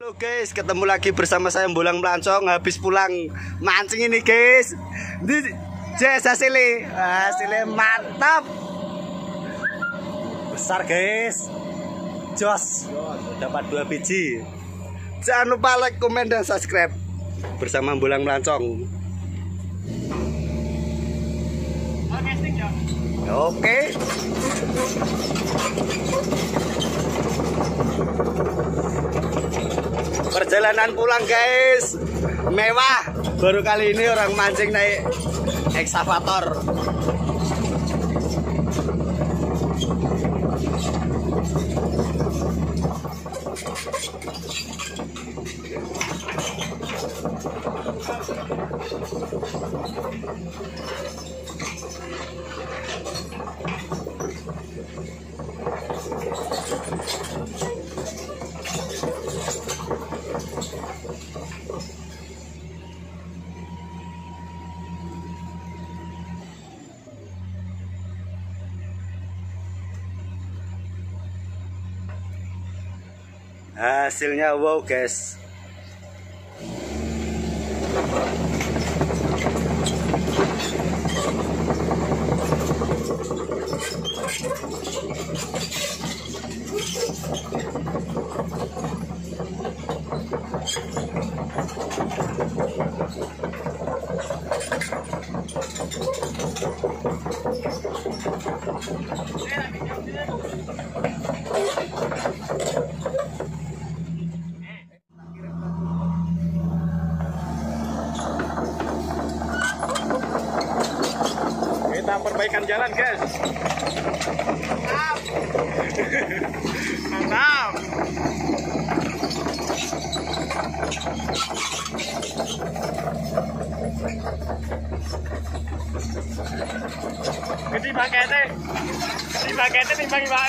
Halo guys, ketemu lagi bersama saya Bolang Melancong Habis pulang mancing ini guys. Ini Jess hasilnya Hasilnya mantap. Besar guys. Jos. Dapat dua biji. Jangan lupa like, komen, dan subscribe Bersama Bolang Melancong Oke Perjalanan pulang guys. Mewah. Baru kali ini orang mancing naik Eksavator Hasilnya wow guys perbaikan jalan, guys. Mantap. Gede paketnya. Gede paketnya timbang Pak.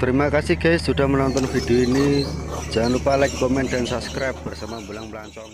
Terima kasih guys sudah menonton video ini. Jangan lupa like, komen, dan subscribe bersama Bulang Pelancong.